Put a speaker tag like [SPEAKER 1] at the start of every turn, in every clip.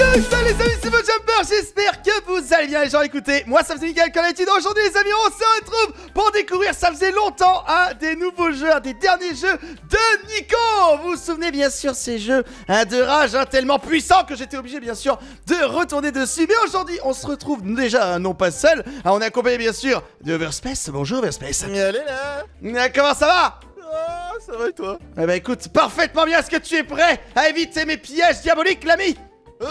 [SPEAKER 1] Salut les amis, c'est Jumper, j'espère que vous allez bien les gens, écoutez, moi ça faisait Miguel Colletti, aujourd'hui les amis, on se retrouve pour découvrir, ça faisait longtemps, un des nouveaux jeux, un des derniers jeux de Nico. Vous vous souvenez bien sûr ces jeux un de rage hein, tellement puissants que j'étais obligé bien sûr de retourner dessus, mais aujourd'hui on se retrouve déjà, non pas seul, hein, on est accompagné bien sûr de Overspace, bonjour Overspace.
[SPEAKER 2] Allez là.
[SPEAKER 1] Comment ça va?
[SPEAKER 2] Ah, ça va et toi?
[SPEAKER 1] Eh bah écoute, parfaitement bien, est-ce que tu es prêt à éviter mes pièges diaboliques l'ami?
[SPEAKER 2] Euh,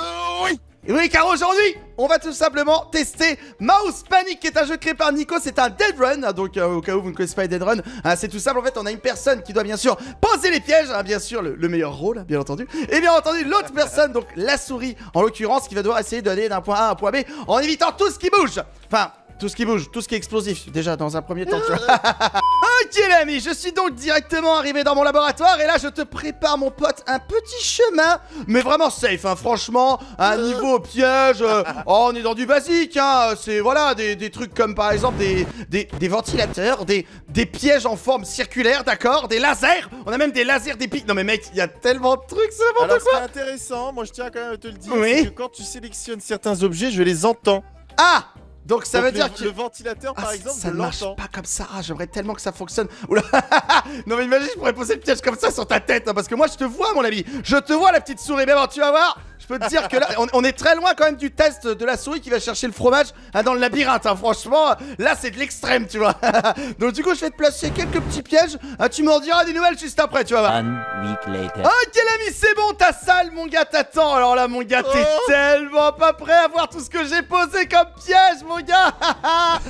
[SPEAKER 2] oui
[SPEAKER 1] Oui, car aujourd'hui, on va tout simplement tester Mouse Panic, qui est un jeu créé par Nico. C'est un Dead Run, hein, donc euh, au cas où vous ne connaissez pas Dead Run, hein, c'est tout simple. En fait, on a une personne qui doit bien sûr poser les pièges, hein, bien sûr, le, le meilleur rôle, bien entendu. Et bien entendu, l'autre personne, donc la souris en l'occurrence, qui va devoir essayer d'aller d'un point A à un point B en évitant tout ce qui bouge. Enfin, tout ce qui bouge, tout ce qui est explosif, déjà dans un premier temps, tu vois. ok, l'ami, je suis donc directement arrivé dans mon laboratoire et là, je te prépare, mon pote, un petit chemin, mais vraiment safe, hein, franchement, un niveau piège. euh, oh, on est dans du basique, hein, c'est voilà, des, des trucs comme par exemple des, des, des ventilateurs, des, des pièges en forme circulaire, d'accord, des lasers, on a même des lasers d'épiques. Non, mais mec, il y a tellement de trucs, c'est n'importe quoi.
[SPEAKER 2] intéressant, moi je tiens quand même à te le dire,
[SPEAKER 1] Oui.
[SPEAKER 2] que quand tu sélectionnes certains objets, je les entends.
[SPEAKER 1] Ah, donc ça
[SPEAKER 2] Donc,
[SPEAKER 1] veut
[SPEAKER 2] le,
[SPEAKER 1] dire que.
[SPEAKER 2] le ventilateur,
[SPEAKER 1] Ah,
[SPEAKER 2] par exemple,
[SPEAKER 1] ça ne marche pas comme ça. Ah, j'aimerais tellement que ça fonctionne. Oula. non mais imagine, je pourrais poser le piège comme ça sur ta tête, hein, parce que moi je te vois, mon ami. Je te vois, la petite souris. Mais bon, tu vas voir. Je peux te dire que là, on, on est très loin quand même du test de la souris qui va chercher le fromage hein, dans le labyrinthe. hein. Franchement, là c'est de l'extrême, tu vois. Donc du coup, je vais te placer quelques petits pièges. hein, tu m'en diras des nouvelles juste après, tu vas voir.
[SPEAKER 3] One week later.
[SPEAKER 1] Ok l'ami, c'est bon, ta salle, mon gars, t'attends. Alors là, mon gars, t'es
[SPEAKER 2] Oh.
[SPEAKER 1] tellement pas prêt à voir tout ce que j'ai posé comme piège, mon gars.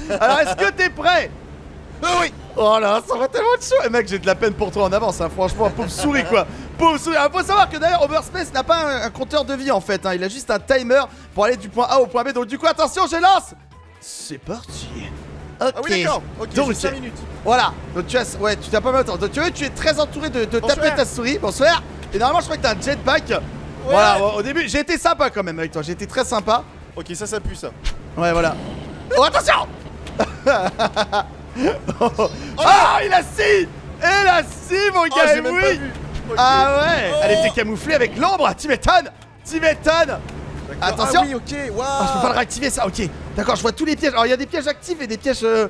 [SPEAKER 1] Alors, est-ce que t'es prêt?
[SPEAKER 2] Ah oui
[SPEAKER 1] Oh là, ça va tellement être chaud. Eh, mec, j'ai de la peine pour toi en avance, hein, franchement, pauvre souris, quoi. Pauvre souris. Alors, faut savoir que d'ailleurs, Overspace n'a pas un, un compteur de vie en fait. hein. Il a juste un timer pour aller du point A au point B. Donc, du coup, attention, je lance. C'est parti. Ok.
[SPEAKER 2] Ah oui, d'accord Ok,
[SPEAKER 1] Donc,
[SPEAKER 2] j'ai
[SPEAKER 1] c'est-
[SPEAKER 2] 5 minutes.
[SPEAKER 1] voilà, donc tu as, ouais, tu t'as pas mal de temps. Donc tu vois, tu es très entouré de, de taper ta souris. Bonsoir. Et normalement, je crois que t'as un jetpack. Voilà, au début, j'ai été sympa quand même avec toi. J'ai été très sympa.
[SPEAKER 2] Ok, ça, ça pue ça.
[SPEAKER 1] Ouais, voilà. Oh, attention oh, Ah, il a si Il a si, mon
[SPEAKER 2] Oh,
[SPEAKER 1] gars, oui. Ah ouais
[SPEAKER 2] Oh.
[SPEAKER 1] Elle était camouflée avec l'ombre. Tu m'étonnes Tu m'étonnes attention.
[SPEAKER 2] Ah oui, ok, waouh
[SPEAKER 1] Ah, je peux pas le réactiver ça, ok. D'accord, je vois tous les pièges. Alors, il y a des pièges actifs et des pièges. Euh...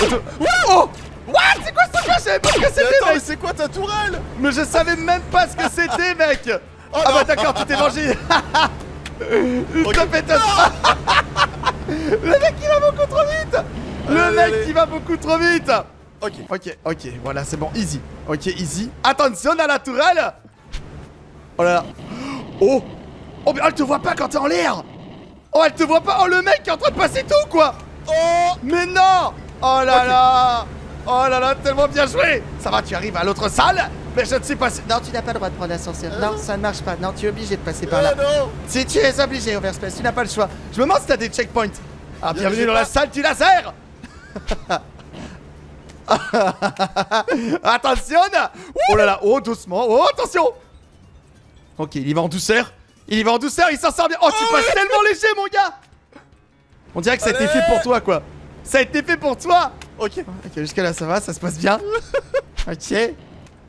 [SPEAKER 1] auto- Oh What? C'est quoi ce piège Je savais pas ce que c'était, mec
[SPEAKER 2] mais c'est quoi ta tourelle?
[SPEAKER 1] Mais je savais même pas ce que c'était, mec
[SPEAKER 2] Oh
[SPEAKER 1] Ah bah d'accord, tu t'es mangé Il pète Le mec, il va beaucoup trop vite Le
[SPEAKER 2] Allez,
[SPEAKER 1] mec,
[SPEAKER 2] allez.
[SPEAKER 1] il va beaucoup trop vite
[SPEAKER 2] Ok.
[SPEAKER 1] Ok, ok, voilà, c'est bon, easy. Ok, easy. Attention à la tourelle Oh là là Oh Oh, mais elle te voit pas quand t'es en l'air Oh, elle te voit pas Oh, le mec qui est en train de passer tout, quoi
[SPEAKER 2] Oh
[SPEAKER 1] Mais non Oh là là Oh là là, tellement bien joué Ça va, tu arrives à l'autre salle Mais je ne sais pas si... Non, tu n'as pas le droit de prendre l'ascenseur. Non, ça ne marche pas. Non, tu es obligé de passer par là.
[SPEAKER 2] Ah non
[SPEAKER 1] Si tu es obligé, Overspace, tu n'as pas le choix. Je me demande si t'as des checkpoints. Ah,
[SPEAKER 2] Bien,
[SPEAKER 1] bienvenue dans
[SPEAKER 2] pas.
[SPEAKER 1] la salle du laser Attention Oh là là, oh doucement, oh attention Ok, il y va en douceur. Il y va en douceur, il s'en sort bien. Oh, tu passes tellement léger, mon gars On dirait que ça a été fait pour toi, quoi. Ça a été fait pour toi
[SPEAKER 2] Ok.
[SPEAKER 1] Ok, jusqu'à là ça va, ça se passe bien. ok.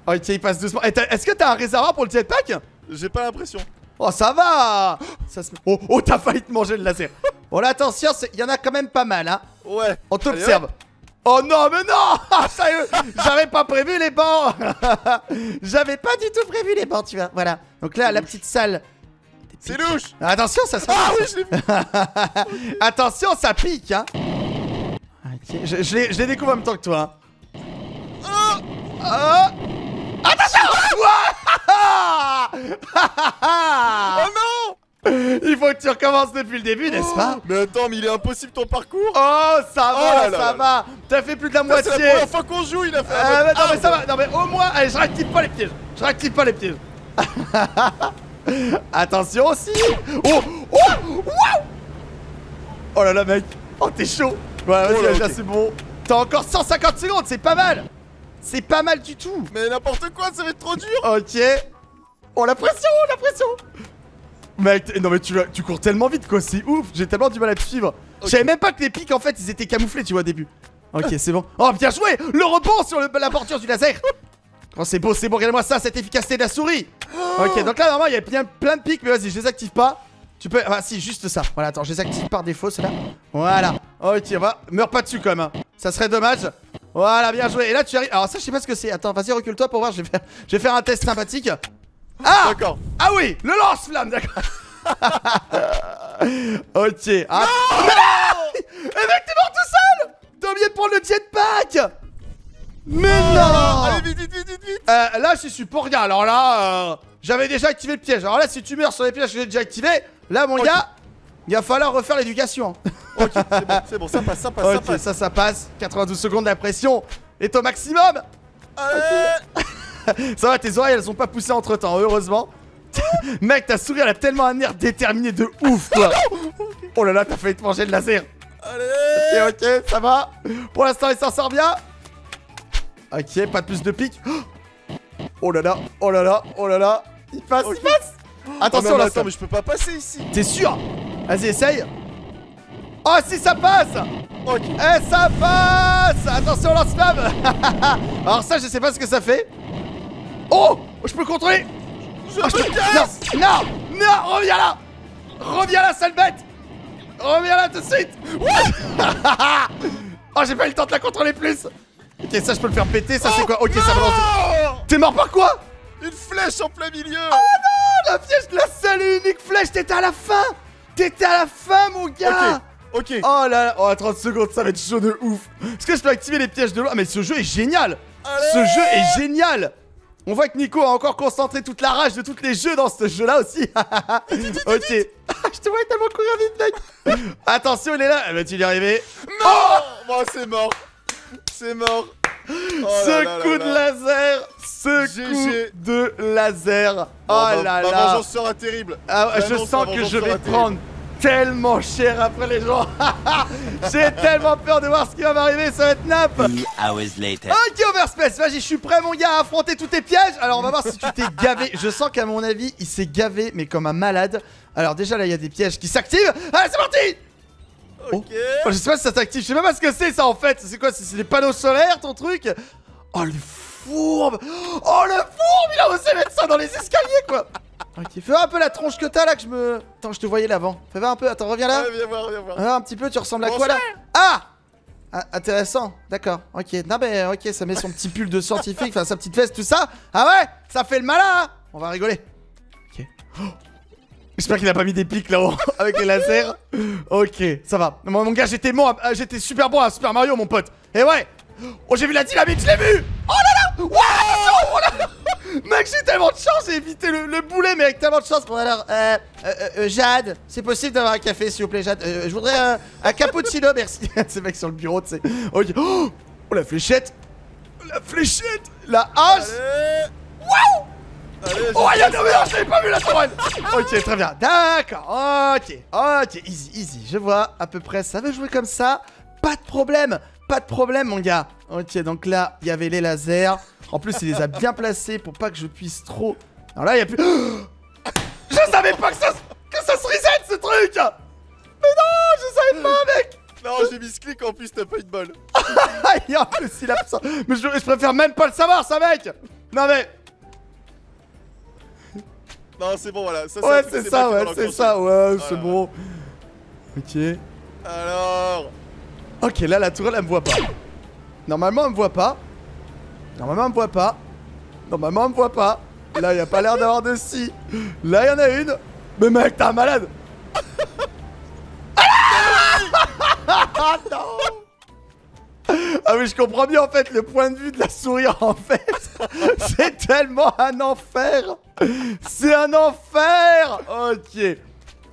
[SPEAKER 1] Ok, il passe doucement. T'as- Est-ce que t'as un réservoir pour le jetpack?
[SPEAKER 2] J'ai pas l'impression.
[SPEAKER 1] Oh, ça va ça se... Oh, oh t'as failli te manger le laser. Bon, là, attention, il y en a quand même pas mal, hein.
[SPEAKER 2] Ouais.
[SPEAKER 1] On t'observe. Oh non, mais non Ah, Sérieux J'avais pas prévu les bancs J'avais pas du tout prévu les bancs, tu vois. Voilà. Donc là, la petite salle.
[SPEAKER 2] C'est louche
[SPEAKER 1] Attention, ça se
[SPEAKER 2] Ah oui, je l'ai
[SPEAKER 1] Attention, ça pique, hein. Je, je les, découvre en même temps que toi. hein. Oh Attention
[SPEAKER 2] Oh non
[SPEAKER 1] Il faut que tu recommences depuis le début, n'est-ce pas
[SPEAKER 2] Mais attends, mais il est impossible ton parcours
[SPEAKER 1] Oh, ça
[SPEAKER 2] Oh
[SPEAKER 1] va,
[SPEAKER 2] là là
[SPEAKER 1] ça
[SPEAKER 2] là.
[SPEAKER 1] va. T'as fait plus de la
[SPEAKER 2] Ça, C'est
[SPEAKER 1] moitié.
[SPEAKER 2] la première fois qu'on joue, il a fait un
[SPEAKER 1] Euh,
[SPEAKER 2] mode
[SPEAKER 1] mais non mais ça va, non mais au moins, allez je réactive pas les pièges, je réactive pas les pièges. Attention aussi. Oh Oh Wow Oh là là mec. Oh t'es chaud. Ouais vas-y
[SPEAKER 2] Oh là,
[SPEAKER 1] c'est bon. T'as encore 150 secondes, c'est pas mal C'est pas mal du tout
[SPEAKER 2] Mais n'importe quoi, ça va être trop dur
[SPEAKER 1] Ok Oh la pression, la pression Mec, non mais tu, tu cours tellement vite quoi, c'est ouf, j'ai tellement du mal à te suivre. Je savais même pas que les pics en fait ils étaient camouflés tu vois au début. Ok c'est bon. Oh bien joué Le rebond sur le- la porture du laser Oh c'est beau, c'est beau, regardez-moi ça, cette efficacité de la souris Ok donc là normalement il y a plein de pics mais vas-y je les active pas. Tu peux. Ah, si, juste ça. Voilà, attends, je les active par défaut, ceux-là. Voilà. Ok, va. Meurs pas dessus, quand même. hein. Ça serait dommage. Voilà, bien joué. Et là, tu arrives. Alors, ça, je sais pas ce que c'est. Attends, vas-y, recule-toi pour voir. Je vais faire, je vais faire un test sympathique. Ah
[SPEAKER 2] D'accord.
[SPEAKER 1] Ah oui, le lance-flamme, d'accord. ok. Ah. Eh mec, t'es mort tout seul T'as oublié de prendre le jetpack Mais non
[SPEAKER 2] Allez, vite, vite, vite, vite, vite
[SPEAKER 1] Euh, là, je suis pour rien. Alors là, euh, j'avais déjà activé le piège. Alors là, si tu meurs sur les pièges que j'ai déjà activés, là, mon gars, il va falloir refaire l'éducation.
[SPEAKER 2] Ok, c'est bon, c'est bon, ça passe, ça passe, ça
[SPEAKER 1] ok,
[SPEAKER 2] passe.
[SPEAKER 1] ça, ça passe. 92 secondes, la pression est au maximum.
[SPEAKER 2] Allez
[SPEAKER 1] Ça va, tes oreilles, elles ont pas poussé entre temps, heureusement. Mec, ta souris, elle a tellement un air déterminé de ouf, quoi. Oh là là, t'as failli te manger le laser.
[SPEAKER 2] Allez
[SPEAKER 1] Ok, ok, ça va. Pour l'instant, il s'en sort bien. Ok, pas de plus de pique. Oh là là, oh là là, oh là là. Il passe,
[SPEAKER 2] Ok.
[SPEAKER 1] il passe. Attention,
[SPEAKER 2] Oh, mais
[SPEAKER 1] là,
[SPEAKER 2] attends, mais je peux pas passer ici
[SPEAKER 1] T'es sûr? Vas-y, essaye. Oh, si ça passe.
[SPEAKER 2] Ok,
[SPEAKER 1] Eh, ça passe. Attention, lance-flamme Alors ça, je sais pas ce que ça fait. Oh Je peux contrôler.
[SPEAKER 2] Je
[SPEAKER 1] Oh, je
[SPEAKER 2] casse.
[SPEAKER 1] Non Non Non Reviens là. Reviens là, sale bête. Reviens là tout de suite. Oh, j'ai pas eu le temps de la contrôler plus. Ok, ça, je peux le faire péter. Ça, c'est quoi Ok, ça balance.
[SPEAKER 2] Non
[SPEAKER 1] T'es mort par quoi
[SPEAKER 2] Une flèche en plein milieu.
[SPEAKER 1] Oh, la piège de la seule et unique flèche T'étais à la fin T'étais à la fin, mon gars
[SPEAKER 2] Ok, ok.
[SPEAKER 1] Oh là là, oh 30 secondes, ça va être chaud de ouf. Est-ce que je peux activer les pièges de l'eau Ah mais ce jeu est génial.
[SPEAKER 2] Allez
[SPEAKER 1] Ce jeu est génial. On voit que Nico a encore concentré toute la rage de tous les jeux dans ce jeu-là aussi. ok. je te vois tellement courir vite, mec. Attention, il est là. Eh ben, tu y es arrivé.
[SPEAKER 2] Non Bon, c'est mort C'est mort Oh
[SPEAKER 1] ce
[SPEAKER 2] là
[SPEAKER 1] coup
[SPEAKER 2] là
[SPEAKER 1] de
[SPEAKER 2] là.
[SPEAKER 1] laser. Ce
[SPEAKER 2] GG.
[SPEAKER 1] coup de laser.
[SPEAKER 2] Bon,
[SPEAKER 1] oh
[SPEAKER 2] ma-
[SPEAKER 1] là
[SPEAKER 2] ma
[SPEAKER 1] là.
[SPEAKER 2] vengeance sera terrible
[SPEAKER 1] Ah, ouais, je sens que je vais
[SPEAKER 2] terrible.
[SPEAKER 1] prendre tellement cher après les gens. J'ai tellement peur de voir ce qui va m'arriver, ça va être nappe.
[SPEAKER 3] Two hours later.
[SPEAKER 1] Ok Overspace, vas-y, je suis prêt mon gars à affronter tous tes pièges. Alors on va voir si tu t'es gavé. Je sens qu'à mon avis, il s'est gavé, mais comme un malade. Alors déjà là, il y a des pièges qui s'activent. Allez, c'est parti
[SPEAKER 2] Ok
[SPEAKER 1] Oh, Je sais pas si ça s'active, je sais même pas ce que c'est ça en fait. C'est quoi C'est des panneaux solaires ton truc? Oh le fourbe Oh le fourbe Il a osé mettre ça dans les escaliers quoi Ok, fais voir un peu la tronche que t'as là que je me... Attends, je te voyais là avant. Fais voir un peu, attends, reviens là.
[SPEAKER 2] Ouais, viens voir, viens voir
[SPEAKER 1] Ah, un petit peu, tu ressembles à
[SPEAKER 2] Bon
[SPEAKER 1] quoi là. Ah Ah, Intéressant, d'accord, ok. Non mais ok, ça met son petit pull de scientifique, enfin sa petite veste, tout ça. Ah ouais Ça fait le malin hein On va rigoler. Ok. Oh. J'espère qu'il a pas mis des pics là-haut avec les lasers. Ok, ça va. Moi, mon gars, j'étais bon, à- j'étais super bon à Super Mario, mon pote. Et ouais Oh, j'ai vu la dynamite, je l'ai vu Oh là là Wow oh là là Mec, j'ai tellement de chance, j'ai évité le, le boulet, mais avec tellement de chance. Bon, alors, euh, euh, euh, Jade, c'est possible d'avoir un café, s'il vous plaît, Jade? Euh, Je voudrais euh, un cappuccino, merci. C'est mec sur le bureau, tu sais. Ok. Oh, oh, la fléchette La fléchette La hache Waouh
[SPEAKER 2] Allez,
[SPEAKER 1] Oh, il y a non, mais non, je l'avais pas vu la tourelle Ok, très bien. D'accord, ok. Ok, easy, easy. Je vois à peu près, ça veut jouer comme ça. Pas de problème, pas de problème, mon gars. Ok, donc là, il y avait les lasers. En plus, il les a bien placés pour pas que je puisse trop... Alors là, il y a plus... Je savais pas que ça, que ça se reset, ce truc Mais non, je savais pas, mec
[SPEAKER 2] Non, j'ai mis ce clic en plus, t'as pas eu de bol
[SPEAKER 1] en plus, il a... Mais je, je préfère même pas le savoir, ça, mec Non, mais...
[SPEAKER 2] Non, c'est bon, voilà. Ça,
[SPEAKER 1] Ouais, c'est ça, ouais, c'est ça, ouais, c'est bon. Ok.
[SPEAKER 2] Alors
[SPEAKER 1] Ok, là, la tourelle, elle me voit pas. Normalement, elle me voit pas. Normalement, elle me voit pas. Normalement, elle me voit pas. Là, y a pas l'air d'avoir de scie. Là, y en a une. Mais mec, t'es un malade. Ah oui, je comprends bien en fait le point de vue de la souris en fait. C'est tellement un enfer. C'est un enfer. Ok.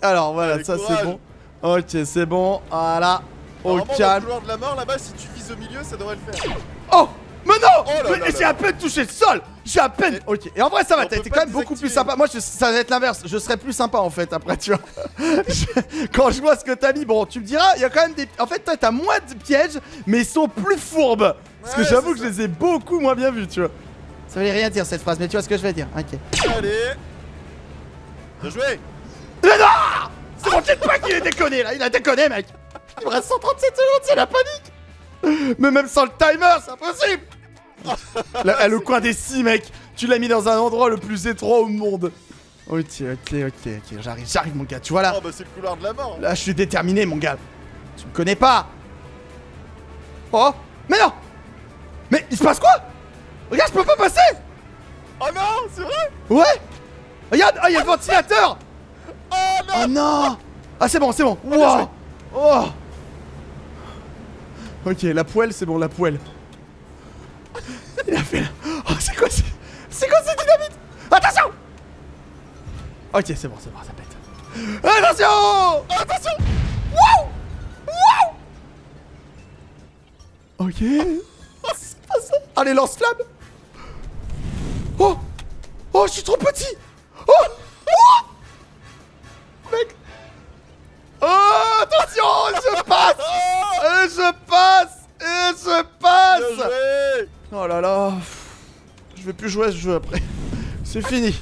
[SPEAKER 1] Alors voilà,
[SPEAKER 2] Allez,
[SPEAKER 1] ça c'est bon. Ok, c'est bon. Voilà. Au calme.
[SPEAKER 2] de la mort, là-bas, si tu vises au milieu, ça devrait le faire.
[SPEAKER 1] Oh Mais non
[SPEAKER 2] Oh
[SPEAKER 1] J'ai à peine touché le sol J'ai à peine... Ok, et en vrai ça va, t'as été quand même beaucoup plus sympa. Moi, je- ça va être l'inverse. Je serais plus sympa en fait après, tu vois. Je- Quand je vois ce que t'as mis, bon, tu me diras, il y a quand même des... En fait, toi, t'as moins de pièges, mais ils sont plus fourbes. Parce que j'avoue que je les ai beaucoup moins bien vus, tu vois. Ça voulait rien dire cette phrase, mais tu vois ce que je vais dire. Ok.
[SPEAKER 2] Allez Bien joué
[SPEAKER 1] Mais non C'est mon jetpack il est déconné là, il a déconné mec Il me reste 137 secondes, c'est la panique Mais même sans le timer, c'est impossible. Là, à le coin des scies mec, tu l'as mis dans un endroit le plus étroit au monde. Ok, ok, ok, ok, j'arrive, j'arrive mon gars, tu vois là.
[SPEAKER 2] Oh bah c'est le couloir de la mort.
[SPEAKER 1] Là je suis déterminé mon gars. Tu me connais pas. Oh Mais non. Mais il se passe quoi? Regarde, je peux pas passer.
[SPEAKER 2] Oh non, c'est vrai.
[SPEAKER 1] Ouais. Regarde, ah, il y a le ventilateur.
[SPEAKER 2] Oh non.
[SPEAKER 1] Oh non. Ah c'est bon, c'est bon.
[SPEAKER 2] Bien
[SPEAKER 1] Wow. Oh Ok, la poêle, c'est bon, la poêle. Il a fait... Oh, c'est quoi c'est... C'est quoi cette dynamite? Attention! Ok, c'est bon, c'est bon, ça pète. Attention! Attention! Wow Wow Ok. Oh, c'est pas ça. Allez, lance-flamme. Oh! Oh, je suis trop petit! Oh! Oh! Mec! Oh, attention Je passe Et je passe Et je passe. Oh là là. Je vais plus jouer à ce jeu après. C'est fini.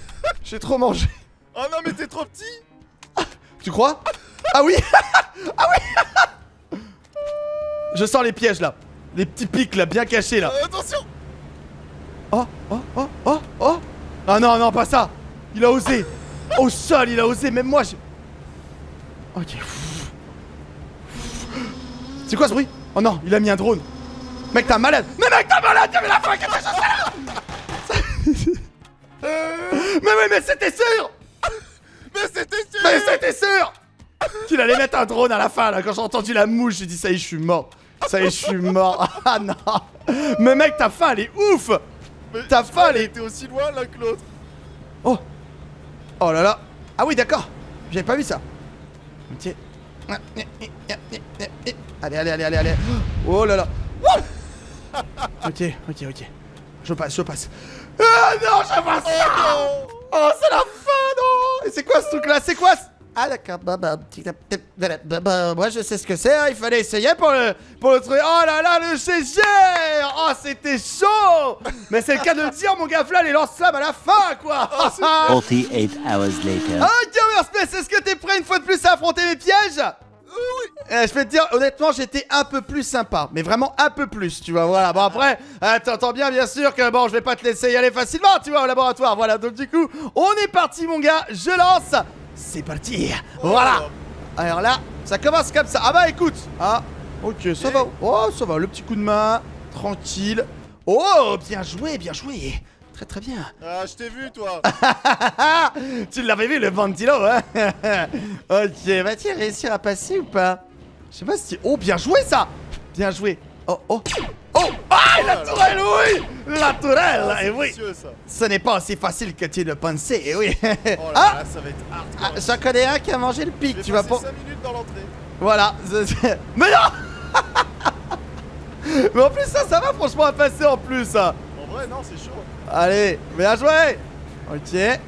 [SPEAKER 1] J'ai trop mangé.
[SPEAKER 2] Oh non mais t'es trop petit.
[SPEAKER 1] Tu crois? Ah oui. Ah oui. Je sens les pièges là. Les petits pics là, bien cachés là.
[SPEAKER 2] Euh, Attention.
[SPEAKER 1] Oh Oh Oh Oh Oh. Ah non, non, pas ça. Il a osé. Au sol, il a osé, même moi je... Ok. C'est quoi ce bruit? Oh non, il a mis un drone. Mec, t'es un malade. Mais mec, t'es un malade vu la fin qu'est-ce que c'est là Mais oui, mais c'était sûr.
[SPEAKER 2] Mais c'était sûr.
[SPEAKER 1] Mais c'était sûr. Qu'il allait mettre un drone à la fin là. Quand j'ai entendu la mouche, j'ai dit ça y est, je suis mort. Ça y est, je suis mort. Ah non. Mais mec, ta fin, elle est ouf.
[SPEAKER 2] Mais
[SPEAKER 1] Ta fin, elle est
[SPEAKER 2] était aussi loin l'un que l'autre.
[SPEAKER 1] Oh. Oh là là. Ah oui d'accord. J'avais pas vu ça. Ok Allez allez allez allez allez. Oh là là. Ok ok ok. Je passe je passe. Ah non je passe
[SPEAKER 2] Oh
[SPEAKER 1] c'est la fin non. Et c'est quoi ce truc là C'est quoi ce- Ah d'accord bah, bah, petit- bah, bah, bah, Moi je sais ce que c'est hein, Il fallait essayer pour le Pour le truc Oh là là le CGR Oh c'était chaud Mais c'est le cas de le dire mon gars Là les lance-flammes à la fin quoi
[SPEAKER 3] 48 hours later.
[SPEAKER 1] Ok, Overspace, est-ce que t'es prêt une fois de plus à affronter mes pièges Oui Je vais te dire, honnêtement, j'étais un peu plus sympa. Mais vraiment un peu plus, tu vois, voilà. Bon, après, euh, t'entends bien, bien sûr, que bon, je vais pas te laisser y aller facilement, tu vois, au laboratoire. Voilà, donc du coup, on est parti, mon gars. Je lance. C'est parti. Voilà. Alors là, ça commence comme ça. Ah bah, écoute. Ah, ok, ça va. Oh, ça va, le petit coup de main. Tranquille. Oh, bien joué, bien joué. Très, très bien.
[SPEAKER 2] Ah je t'ai vu toi
[SPEAKER 1] tu l'avais vu le ventilo, hein Ok, vas-tu réussir à passer ou pas? Je sais pas si... Oh, bien joué ça Bien joué. Oh, oh Ah, la tourelle, oui! La tourelle,
[SPEAKER 2] Ah,
[SPEAKER 1] et
[SPEAKER 2] c'est
[SPEAKER 1] oui.
[SPEAKER 2] ça.
[SPEAKER 1] Ce n'est pas aussi facile que tu le pensais, eh oui.
[SPEAKER 2] Oh là
[SPEAKER 1] Ah!
[SPEAKER 2] là, ça va être hard
[SPEAKER 1] Ah, J'en connais un qui a mangé le pic, tu vas pour...
[SPEAKER 2] 5 minutes dans l'entrée.
[SPEAKER 1] Voilà Mais non! Mais en plus, ça, ça va franchement à passer en plus, ça
[SPEAKER 2] En vrai non c'est chaud.
[SPEAKER 1] Allez, bien joué! Ok.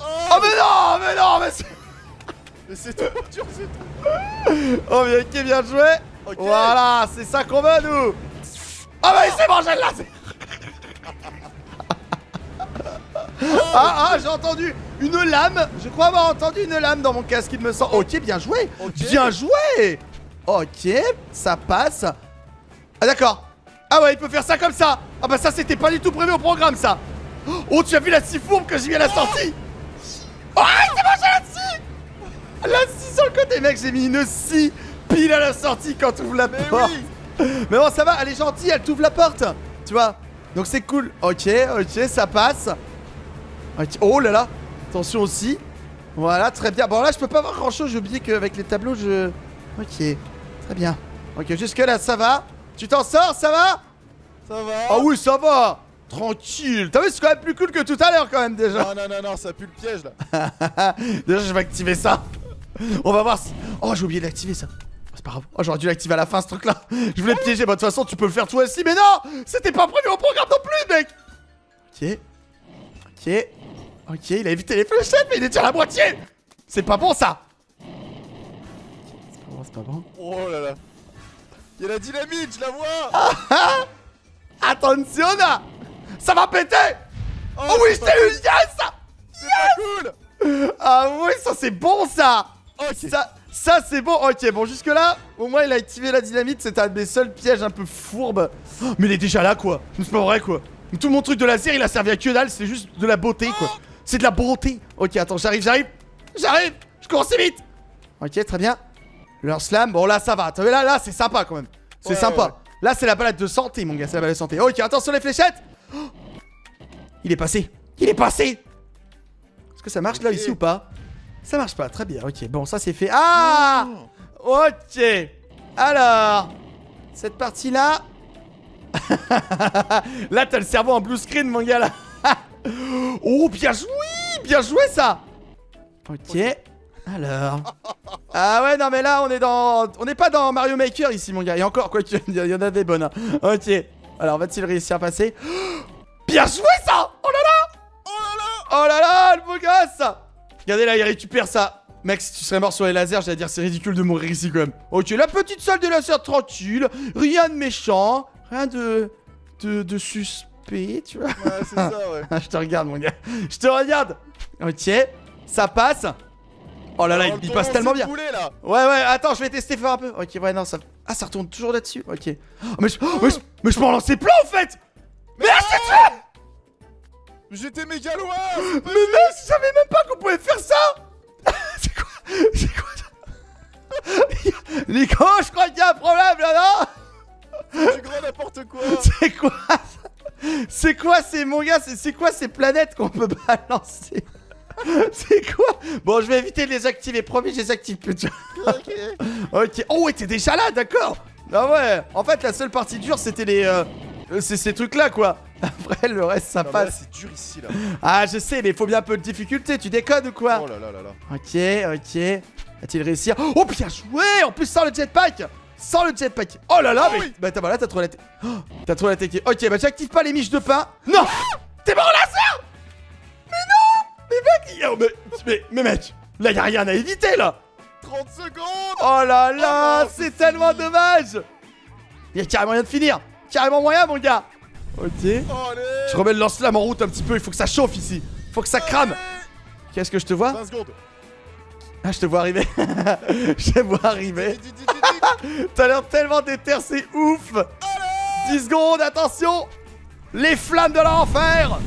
[SPEAKER 1] Oh, mais non Mais non, mais c'est...
[SPEAKER 2] Mais c'est trop dur c'est tout
[SPEAKER 1] Oh bien ok bien joué. Voilà c'est ça qu'on veut nous Ah bah il s'est mangé là c'est- Ah ah j'ai entendu une lame. Je crois avoir entendu une lame dans mon casque il me semble. Ok bien joué. Bien joué. Ok ça passe. Ah d'accord. Ah ouais il peut faire ça comme ça. Ah bah ça c'était pas du tout prévu au programme ça. Oh tu as vu la scie fourbe que j'ai mis à la sortie? Oh il s'est mangé la scie. La scie sur le côté, mec, j'ai mis une scie pile à la sortie quand tu ouvres la
[SPEAKER 2] Mais
[SPEAKER 1] porte.
[SPEAKER 2] oui
[SPEAKER 1] Mais bon, ça va, elle est gentille, elle t'ouvre la porte. Tu vois Donc c'est cool. Ok, ok, ça passe. Oh là là, attention aussi. Voilà, très bien. Bon, là, je peux pas voir grand chose. J'ai oublié qu'avec les tableaux, je. Ok, très bien. Ok, jusque-là, ça va. Tu t'en sors, ça va?
[SPEAKER 2] Ça va
[SPEAKER 1] Ah oui, ça va. Tranquille. T'as vu, c'est quand même plus cool que tout à l'heure, quand même, déjà.
[SPEAKER 2] Non non non non ça pue le piège là
[SPEAKER 1] Déjà, je vais activer ça. On va voir si. Oh, j'ai oublié d'activer ça. C'est pas grave. Oh, j'aurais dû l'activer à la fin, ce truc-là. Je voulais te piéger. Bah, de toute façon, tu peux le faire toi aussi. Mais non C'était pas prévu au programme non plus, mec Ok. Ok. Ok, il a évité les fléchettes, mais il est déjà à la moitié C'est pas bon, ça C'est pas bon, c'est pas bon.
[SPEAKER 2] Oh là là Y'a la dynamite je la vois
[SPEAKER 1] Attention, là Ça va péter Oh, oui, je t'ai eu. Yes
[SPEAKER 2] C'est pas cool
[SPEAKER 1] Ah oui, ça c'est bon ça
[SPEAKER 2] Ok
[SPEAKER 1] Ça, ça c'est bon. Ok, bon, jusque-là, au moins il a activé la dynamite. C'était un de mes seuls pièges un peu fourbes. Oh, mais il est déjà là, quoi. C'est pas vrai, quoi. Tout mon truc de laser, il a servi à que dalle. C'est juste de la beauté, quoi. C'est de la bonté. Ok, attends, j'arrive, j'arrive. J'arrive. Je cours si vite. Ok, très bien. Le slam, bon là ça va. Là, là, c'est sympa quand même. C'est
[SPEAKER 2] Ouais,
[SPEAKER 1] sympa.
[SPEAKER 2] ouais.
[SPEAKER 1] Là, c'est la balade de santé, mon gars. C'est la balade de santé. Ok, attention les fléchettes. Oh Il est passé. Il est passé. Est-ce que ça marche là ici ou pas? Ça marche pas. Très bien. Ok, bon, ça c'est fait. Ah Ok. Alors, cette partie-là. là, t'as le cerveau en blue screen, mon gars, là. oh, bien joué Bien joué, ça Ok. Alors. Ah ouais, non, mais là, on est dans. On n'est pas dans Mario Maker ici, mon gars. Et encore, quoi qu'il y en a des bonnes. hein. Ok. Alors, va-t-il réussir à passer? Bien joué, ça Oh là là Oh là là, le beau gosse Regardez là, il récupère ça. Mec, si tu serais mort sur les lasers, j'allais dire c'est ridicule de mourir ici quand même. Ok, la petite salle de laser tranquille, rien de méchant, rien de de, de suspect, tu vois.
[SPEAKER 2] Ouais, c'est ça, ouais.
[SPEAKER 1] Ah, je te regarde mon gars, je te regarde. Ok, ça passe. Oh là là, il,
[SPEAKER 2] Alors,
[SPEAKER 1] il
[SPEAKER 2] le
[SPEAKER 1] passe tellement bien.
[SPEAKER 2] poulet, là.
[SPEAKER 1] Ouais ouais, attends, je vais tester faire un peu. Ok, ouais non ça. Ah ça retourne toujours là-dessus. Ok. Oh, mais je, oh, mais je, mais je peux en lancer plein en fait. Mais là c'est.
[SPEAKER 2] J'étais méga loin
[SPEAKER 1] Mais mec, je C'est quoi ces mon gars C'est quoi ces planètes qu'on peut balancer? C'est quoi? Bon, je vais éviter de les activer. Promis, je les active plus. vois.
[SPEAKER 2] Ok.
[SPEAKER 1] Ok. Oh ouais, t'es déjà là, d'accord? Ah ouais. En fait, la seule partie dure, c'était les... euh, c'est ces trucs-là, quoi. Après, le reste, ça
[SPEAKER 2] Non,
[SPEAKER 1] passe.
[SPEAKER 2] c'est dur ici, là.
[SPEAKER 1] Ah, je sais, mais il faut bien un peu de difficulté. Tu déconnes ou quoi?
[SPEAKER 2] Oh là là là là.
[SPEAKER 1] Ok, ok. Va-t-il réussir? Oh, bien joué En plus, sans le jetpack Sans le jetpack Oh là là,
[SPEAKER 2] Oh
[SPEAKER 1] mais...
[SPEAKER 2] oui.
[SPEAKER 1] Bah, t'as voilà, t'as trop la tête. Oh, t'as trop la tête. Ok, bah, j'active pas les miches de pain. Non T'es mort au laser Mais non Mais mec, a- mais, mais, mais mec, là, y a rien à éviter, là
[SPEAKER 2] 30 secondes
[SPEAKER 1] Oh là là,
[SPEAKER 2] Oh non,
[SPEAKER 1] c'est tellement dommage Il y a carrément moyen de finir Carrément moyen, mon gars Ok.
[SPEAKER 2] Oh, allez
[SPEAKER 1] Je remets le lance-flamme en route un petit peu, il faut que ça chauffe ici. Faut que ça crame. Qu'est-ce que je te vois?
[SPEAKER 2] 20 secondes
[SPEAKER 1] Ah, je te vois arriver. je te vois arriver. T'as l'air tellement déter, c'est ouf. 10 secondes, attention. Les flammes de l'enfer.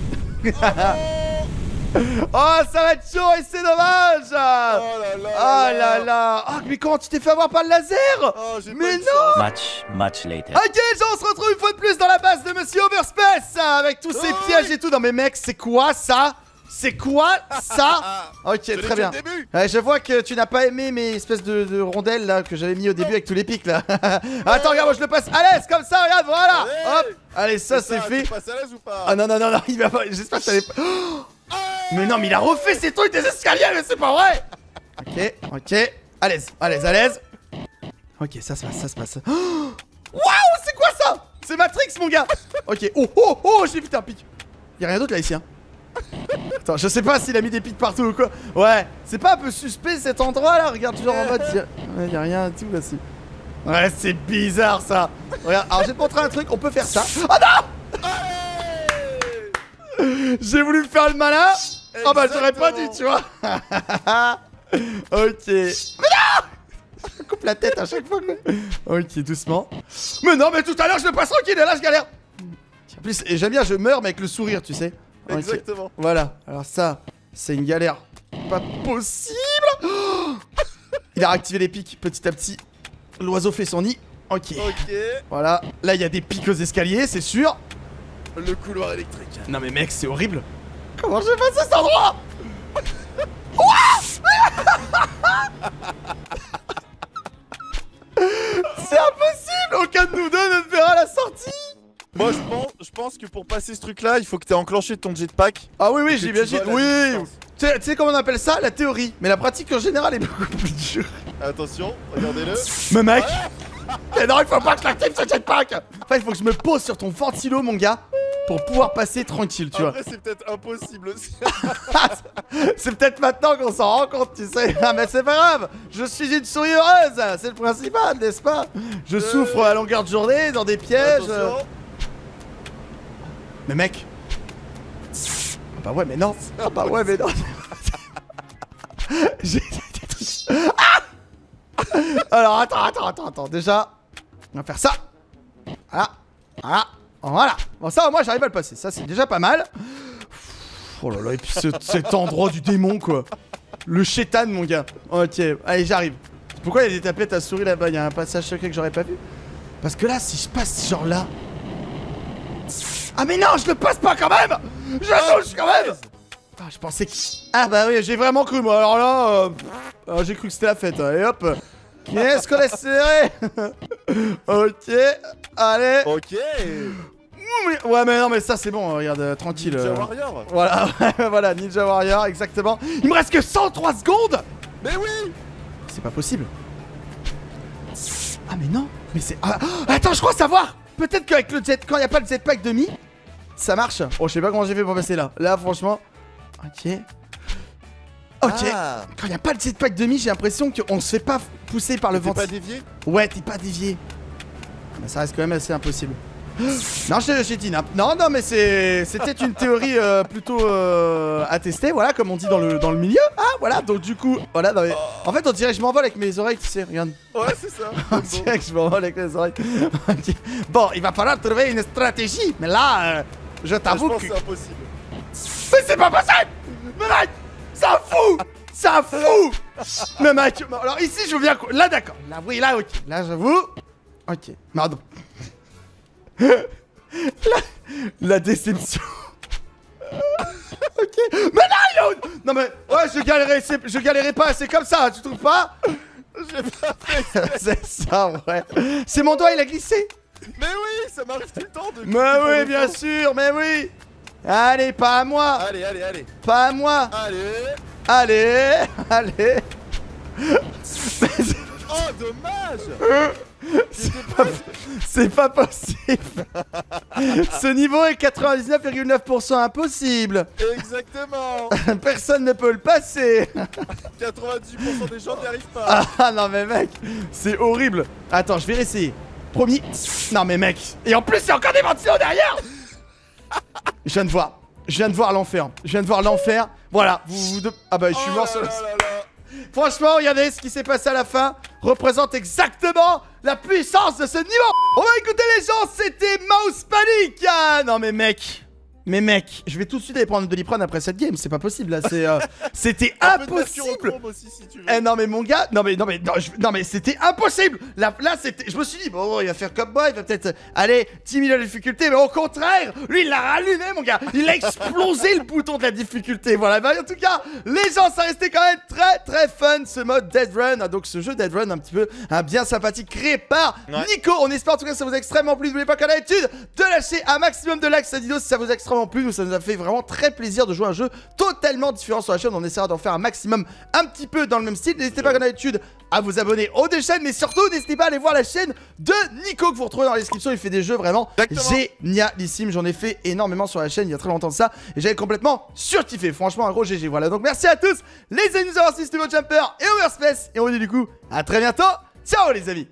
[SPEAKER 1] Oh, ça va être chaud et c'est dommage.
[SPEAKER 2] Oh là là
[SPEAKER 1] Oh là là. Oh, mais comment tu t'es fait avoir par le laser?
[SPEAKER 2] Oh,
[SPEAKER 1] Mais non.
[SPEAKER 2] chance.
[SPEAKER 3] Much, much later.
[SPEAKER 1] Ok, les gens, on se retrouve une fois de plus dans la base de Monsieur Overspace Avec tous ces
[SPEAKER 2] Oui.
[SPEAKER 1] pièges et tout. Non mais mec, c'est quoi ça? C'est quoi ça
[SPEAKER 2] Ah,
[SPEAKER 1] Ok,
[SPEAKER 2] je l'ai
[SPEAKER 1] très bien. Ouais, je vois que tu n'as pas aimé mes espèces de, de rondelles là que j'avais mis au début avec tous les pics là. Attends, regarde, moi je le passe à l'aise comme ça, regarde, voilà.
[SPEAKER 2] Allez.
[SPEAKER 1] Hop, allez, ça c'est fait.
[SPEAKER 2] Tu passes à l'aise ou pas
[SPEAKER 1] Ah non non non non, il va pas. J'espère que t'allais pas. Oh mais non, mais il a refait ces trucs des escaliers, mais c'est pas vrai. Ok, ok, à l'aise, à l'aise, à l'aise. Ok, ça se passe, ça se passe. Waouh, c'est quoi ça? C'est Matrix, mon gars. Ok, oh oh oh, j'ai vu un pic. Y'a rien d'autre là ici, hein. Attends, je sais pas s'il a mis des pics partout ou quoi. Ouais, c'est pas un peu suspect cet endroit là Regarde, toujours en mode. Ouais, y a rien du tout là-dessus. Ouais, c'est bizarre ça. Regarde, alors je vais te montrer un truc, on peut faire ça. Oh non J'ai voulu me faire le malin. Oh bah j'aurais pas dû, tu vois. ok. Mais non Je coupe la tête à chaque fois. Ok, doucement. Mais non, mais tout à l'heure je le passe tranquille et là je galère. En plus, et j'aime bien, je meurs mais avec le sourire, tu sais.
[SPEAKER 2] Exactement.
[SPEAKER 1] Voilà, alors ça, c'est une galère pas possible Oh Il a réactivé les pics petit à petit. L'oiseau fait son nid. Ok.
[SPEAKER 2] Ok.
[SPEAKER 1] Voilà, là il y a des pics aux escaliers, c'est sûr.
[SPEAKER 2] Le couloir électrique.
[SPEAKER 1] Non mais mec, c'est horrible. Comment je vais passer cet endroit? C'est impossible Aucun de nous deux ne verra la sortie
[SPEAKER 2] Moi, je pense, je pense que pour passer ce truc-là, il faut que t'aies enclenché ton jetpack.
[SPEAKER 1] Ah oui, oui, j'imagine.
[SPEAKER 2] vois la
[SPEAKER 1] Oui. Tu sais, comment on appelle ça La théorie. Mais la pratique en général est beaucoup plus dure.
[SPEAKER 2] Attention, regardez-le.
[SPEAKER 1] Mais mec Mais non, il faut pas que je l'active ce jetpack Enfin, il faut que je me pose sur ton ventilo, mon gars, pour pouvoir passer tranquille, tu vois.
[SPEAKER 2] C'est peut-être impossible aussi.
[SPEAKER 1] c'est peut-être maintenant qu'on s'en rend compte, tu sais. Ah, mais c'est pas grave Je suis une souris heureuse C'est le principal, n'est-ce pas? Je souffre à longueur de journée, dans des pièges. euh.
[SPEAKER 2] Attention.
[SPEAKER 1] Mais mec Ah bah ouais, mais non Ah bah ouais, mais non J'ai des trucs- Ah Alors, attends, attends, attends, attends. Déjà, on va faire ça. Voilà. Voilà. Voilà. Bon, ça, au moins, j'arrive à le passer. Ça, c'est déjà pas mal. Oh là là, et puis ce- cet endroit du démon, quoi. Le chétan, mon gars. Ok, allez, j'arrive. Pourquoi il y a des tapettes à souris là-bas? Il y a un passage secret que j'aurais pas vu? Parce que là, si je passe genre là. Ah, mais non, je le passe pas quand même Je touche quand même Ah, je pensais que. Ah, bah oui, j'ai vraiment cru, moi. Alors là, euh, ah, j'ai cru que c'était la fête. hein. Et hop Qu'est-ce qu'on est serré Ok, allez.
[SPEAKER 2] Ok
[SPEAKER 1] Ouais, mais non, mais ça, c'est bon, regarde, euh, tranquille.
[SPEAKER 2] Ninja
[SPEAKER 1] euh.
[SPEAKER 2] Warrior
[SPEAKER 1] Voilà, voilà, Ninja Warrior, exactement. Il me reste que 103 secondes
[SPEAKER 2] Mais oui
[SPEAKER 1] C'est pas possible. Ah mais non, mais c'est... ah, ah, attends, je crois savoir Peut-être qu'avec le jet... Quand il n'y a pas le jetpack de mi, ça marche. Oh, je sais pas comment j'ai fait pour passer là. Là, franchement... Ok. Ok.
[SPEAKER 2] Ah,
[SPEAKER 1] Quand il n'y a pas le jetpack de mi, j'ai l'impression qu'on se fait pas pousser par le
[SPEAKER 2] T'es
[SPEAKER 1] vent.
[SPEAKER 2] pas dévié?
[SPEAKER 1] Ouais, t'es pas dévié. Mais ça reste quand même assez impossible. Non, j'ai j'ai dit n'importe- Non, non, mais c'est, c'était une théorie euh, plutôt euh, à tester, voilà, comme on dit dans le, dans le milieu. Ah, voilà, donc du coup, voilà. non, mais- En fait, on dirait que je m'envole avec mes oreilles, tu sais, regarde.
[SPEAKER 2] Ouais, c'est ça
[SPEAKER 1] On dirait que je m'envole avec mes oreilles. Bon, il va falloir trouver une stratégie, mais là, euh, je
[SPEAKER 2] Je
[SPEAKER 1] t'avoue que.
[SPEAKER 2] que c'est impossible
[SPEAKER 1] Mais c'est pas possible Mais mec Ça fout Ça fout Mais mec, alors ici je viens... Là d'accord, là oui, là ok, là j'avoue... Ok, pardon. la... la déception. ok, mais là il Non mais, ouais je galérais, je galérais pas, c'est comme ça, tu trouves pas?
[SPEAKER 2] J'ai pas fait
[SPEAKER 1] C'est ça, ouais. C'est mon doigt, il a glissé.
[SPEAKER 2] Mais oui, ça m'arrive tout le temps de
[SPEAKER 1] Mais oui, bien sûr, mais oui. Allez, pas à moi.
[SPEAKER 2] Allez, allez, allez.
[SPEAKER 1] Pas à moi.
[SPEAKER 2] Allez.
[SPEAKER 1] Allez Allez.
[SPEAKER 2] Oh, dommage
[SPEAKER 1] C'est pas, c'est pas possible. Ce niveau est 99,9% impossible.
[SPEAKER 2] Exactement.
[SPEAKER 1] Personne ne peut le passer.
[SPEAKER 2] 98% des gens n'y arrivent pas.
[SPEAKER 1] Ah non mais mec C'est horrible. Attends, je vais réessayer. Promis. Non mais mec Et en plus, il y a encore des ventilos derrière. Je viens de voir. Je viens de voir l'enfer. Je viens de voir l'enfer. Voilà vous, vous deux- Ah bah je suis
[SPEAKER 2] Oh
[SPEAKER 1] mort sur le...
[SPEAKER 2] là là là.
[SPEAKER 1] Franchement, regardez ce qui s'est passé à la fin. Représente exactement la puissance de ce niveau. On va écouter les gens, c'était Mouse Panic. Ah, non mais mec, mais mec, je vais tout de suite aller prendre le doliprane après cette game, c'est pas possible là, c'est euh, c'était
[SPEAKER 2] de
[SPEAKER 1] impossible.
[SPEAKER 2] mercurochrome aussi si tu veux.
[SPEAKER 1] Eh non mais mon gars, non mais non mais non, je- non, mais c'était impossible. Là, là c'était, je me suis dit bon il va faire comme moi, il va peut-être euh, aller 10 000 de difficulté, mais au contraire, lui il l'a rallumé mon gars, il a explosé le bouton de la difficulté. Voilà, bah, en tout cas les gens ça restait quand même très très fun ce mode Dead Run, Ah, donc ce jeu Dead Run un petit peu un bien sympathique créé par
[SPEAKER 2] Ouais.
[SPEAKER 1] Nico. On espère en tout cas que ça vous a extrêmement plu. N'oubliez pas comme d'habitude de lâcher un maximum de likes à vidéo si ça vous a extrêmement plu. Nous ça nous a fait vraiment très plaisir de jouer à un jeu totalement différent sur la chaîne. On essaiera d'en faire un maximum un petit peu dans le même style. N'hésitez pas comme d'habitude à vous abonner aux deux chaînes, mais surtout n'hésitez pas à aller voir la chaîne de Nico que vous retrouvez dans la description. Il fait des jeux vraiment
[SPEAKER 2] Exactement.
[SPEAKER 1] génialissimes. J'en ai fait énormément sur la chaîne il y a très longtemps de ça et j'avais complètement surkiffé. Franchement un gros GG. Voilà donc merci à tous les amis d'avoir assisté au Jumper et Overspace et on vous dit du coup à très bientôt. Ciao les amis.